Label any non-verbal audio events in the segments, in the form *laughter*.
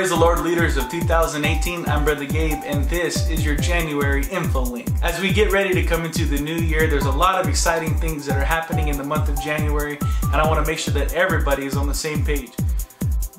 Praise the Lord, leaders of 2018. I'm Brother Gabe, and this is your January InfoLink. As we get ready to come into the new year, there's a lot of exciting things that are happening in the month of January, and I want to make sure that everybody is on the same page.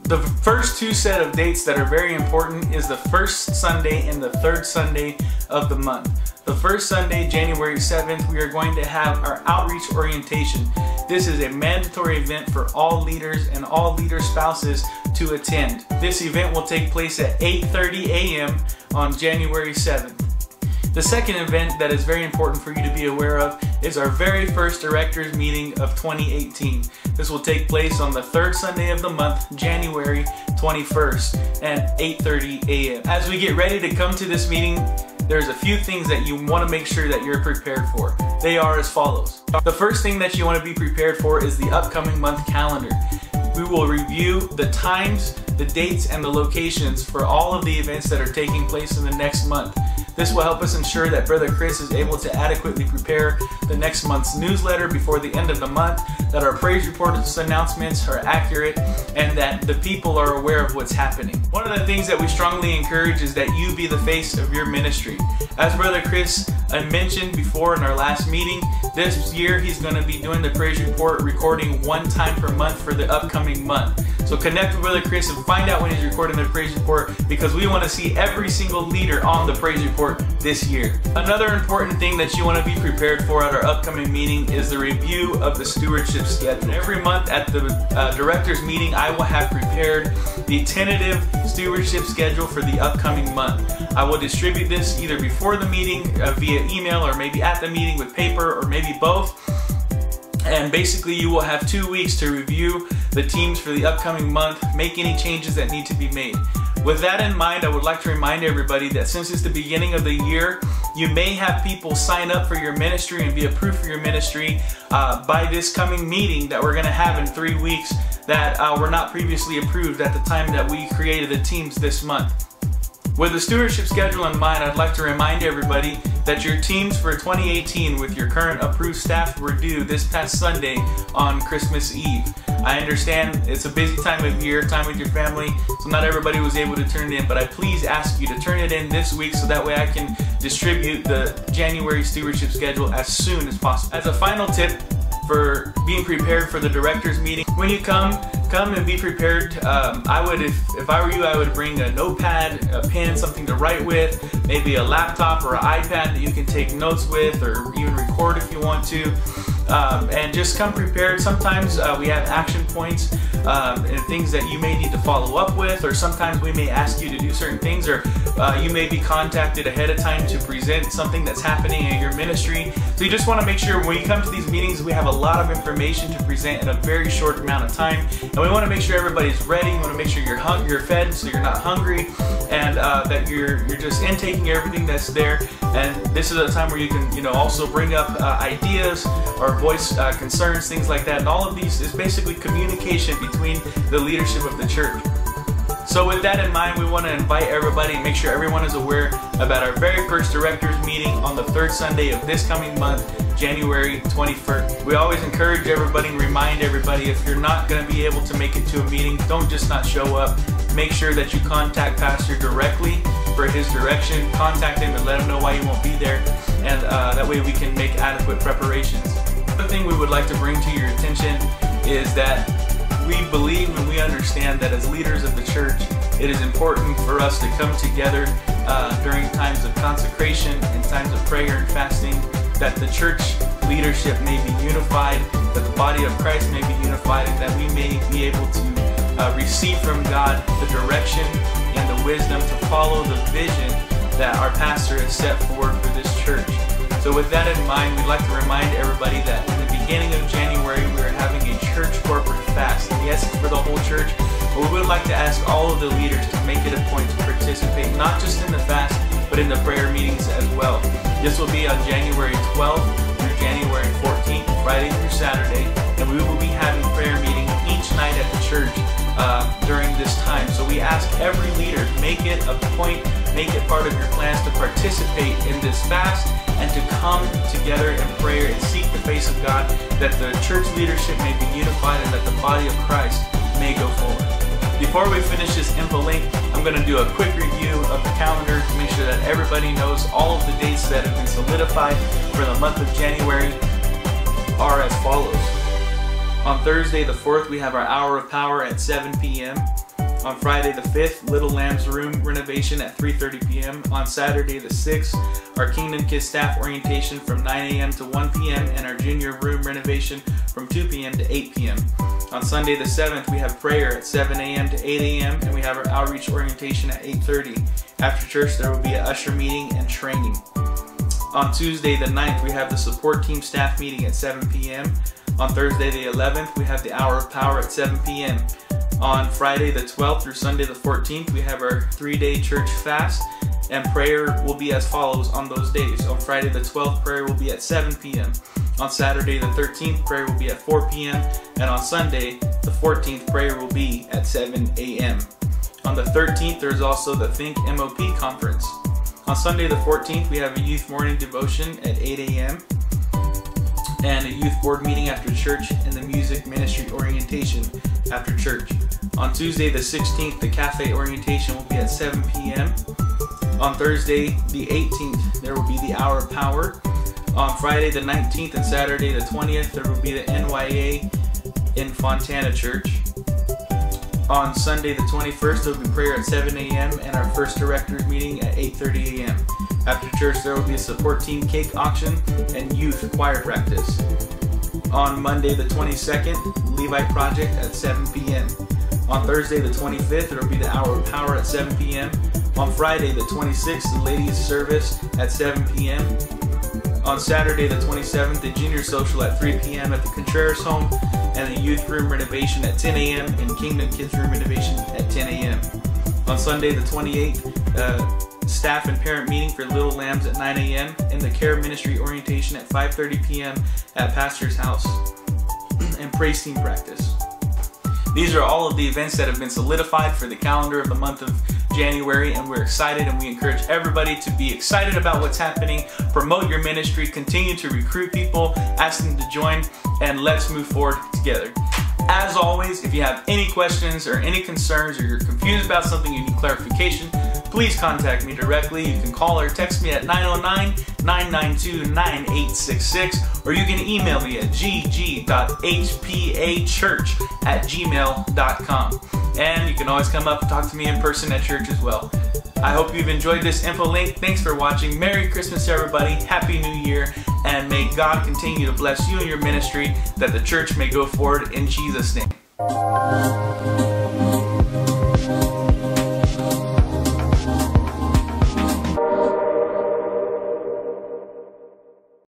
The first two set of dates that are very important is the first Sunday and the third Sunday of the month. The first Sunday, January 7th, we are going to have our outreach orientation. This is a mandatory event for all leaders and all leader spouses to attend. This event will take place at 8.30 a.m. on January 7th. The second event that is very important for you to be aware of is our very first directors meeting of 2018. This will take place on the third Sunday of the month, January 21st at 8.30 a.m. As we get ready to come to this meeting, there's a few things that you want to make sure that you're prepared for. They are as follows. The first thing that you want to be prepared for is the upcoming month calendar. We will review the times, the dates, and the locations for all of the events that are taking place in the next month. This will help us ensure that Brother Chris is able to adequately prepare the next month's newsletter before the end of the month, that our praise reports announcements are accurate, and that the people are aware of what's happening. One of the things that we strongly encourage is that you be the face of your ministry. As Brother Chris I mentioned before in our last meeting, this year he's going to be doing the praise report recording one time per month for the upcoming month. So connect with Brother Chris and find out when he's recording the praise report because we want to see every single leader on the praise report this year. Another important thing that you want to be prepared for at our upcoming meeting is the review of the stewardship schedule. Every month at the uh, director's meeting, I will have prepared the tentative stewardship schedule for the upcoming month. I will distribute this either before the meeting uh, via email or maybe at the meeting with paper or maybe both. And basically you will have two weeks to review the teams for the upcoming month, make any changes that need to be made. With that in mind, I would like to remind everybody that since it's the beginning of the year, you may have people sign up for your ministry and be approved for your ministry uh, by this coming meeting that we're going to have in three weeks that uh, were not previously approved at the time that we created the teams this month. With the stewardship schedule in mind, I'd like to remind everybody that your teams for 2018 with your current approved staff were due this past Sunday on Christmas Eve. I understand it's a busy time of year, time with your family, so not everybody was able to turn it in, but I please ask you to turn it in this week so that way I can distribute the January stewardship schedule as soon as possible. As a final tip, for being prepared for the directors meeting. When you come, come and be prepared. Um, I would, if, if I were you, I would bring a notepad, a pen, something to write with, maybe a laptop or an iPad that you can take notes with or even record if you want to. Um, and just come prepared. Sometimes uh, we have action points um, and things that you may need to follow up with, or sometimes we may ask you to do certain things, or uh, you may be contacted ahead of time to present something that's happening in your ministry. So you just want to make sure when you come to these meetings, we have a lot of information to present in a very short amount of time, and we want to make sure everybody's ready. We want to make sure you're hung- you're fed, so you're not hungry, and uh, that you're you're just intaking everything that's there. And this is a time where you can you know also bring up uh, ideas or voice uh, concerns, things like that. And all of these is basically communication between the leadership of the church. So with that in mind, we want to invite everybody make sure everyone is aware about our very first directors meeting on the third Sunday of this coming month, January 21st. We always encourage everybody and remind everybody if you're not going to be able to make it to a meeting, don't just not show up. Make sure that you contact Pastor directly for his direction. Contact him and let him know why you won't be there. And uh, that way we can make adequate preparations. Another thing we would like to bring to your attention is that we believe and we understand that as leaders of the church, it is important for us to come together uh, during times of consecration and times of prayer and fasting, that the church leadership may be unified, that the body of Christ may be unified, and that we may be able to uh, receive from God the direction and the wisdom to follow the vision that our pastor has set forward for this church. So with that in mind, we'd like to remind everybody that beginning of January, we are having a church corporate fast. Yes, for the whole church, but we would like to ask all of the leaders to make it a point to participate, not just in the fast, but in the prayer meetings as well. This will be on January 12th through January 14th, Friday through Saturday, and we will be having prayer meeting each night at the church uh, during this time. So we ask every leader, to make it a point, make it part of your plans to participate in this fast and to come together in prayer and seek the face of God that the church leadership may be unified and that the body of Christ may go forward. Before we finish this InfoLink, I'm going to do a quick review of the calendar to make sure that everybody knows all of the dates that have been solidified for the month of January are as follows. On Thursday the 4th, we have our Hour of Power at 7 p.m. On Friday the 5th, Little Lamb's Room renovation at 3.30 p.m. On Saturday the 6th, our Kingdom Kids staff orientation from 9 a.m. to 1 p.m. and our junior room renovation from 2 p.m. to 8 p.m. On Sunday the 7th, we have prayer at 7 a.m. to 8 a.m. and we have our outreach orientation at 8.30. After church, there will be an usher meeting and training. On Tuesday the 9th, we have the support team staff meeting at 7 p.m. On Thursday the 11th, we have the Hour of Power at 7 p.m. On Friday the 12th through Sunday the 14th, we have our three-day church fast and prayer will be as follows on those days. On Friday the 12th, prayer will be at 7 p.m. On Saturday the 13th, prayer will be at 4 p.m. And on Sunday the 14th, prayer will be at 7 a.m. On the 13th, there's also the Think MOP conference. On Sunday the 14th, we have a youth morning devotion at 8 a.m and a youth board meeting after church and the music ministry orientation after church. On Tuesday the 16th, the cafe orientation will be at 7 p.m. On Thursday the 18th, there will be the Hour of Power. On Friday the 19th and Saturday the 20th, there will be the NYA in Fontana Church. On Sunday the 21st, there will be prayer at 7 a.m. and our first directors meeting at 8.30 a.m. After church, there will be a support team cake auction and youth choir practice. On Monday the 22nd, Levite Project at 7 p.m. On Thursday the 25th, there will be the Hour of Power at 7 p.m. On Friday the 26th, the Ladies Service at 7 p.m. On Saturday the 27th, the Junior Social at 3 p.m. at the Contreras Home and the Youth Room renovation at 10 a.m. and Kingdom Kids Room renovation at 10 a.m. On Sunday the 28th, uh, staff and parent meeting for Little Lambs at 9 a.m. and the care ministry orientation at 5.30 p.m. at Pastor's House *clears throat* and praise team practice. These are all of the events that have been solidified for the calendar of the month of January and we're excited and we encourage everybody to be excited about what's happening, promote your ministry, continue to recruit people, ask them to join, and let's move forward together. As always, if you have any questions or any concerns or you're confused about something you need clarification, please contact me directly. You can call or text me at 909-992-9866 or you can email me at gg.hpachurch at gmail.com. And you can always come up and talk to me in person at church as well. I hope you've enjoyed this InfoLink. Thanks for watching. Merry Christmas, everybody. Happy New Year. And may God continue to bless you and your ministry that the church may go forward in Jesus' name.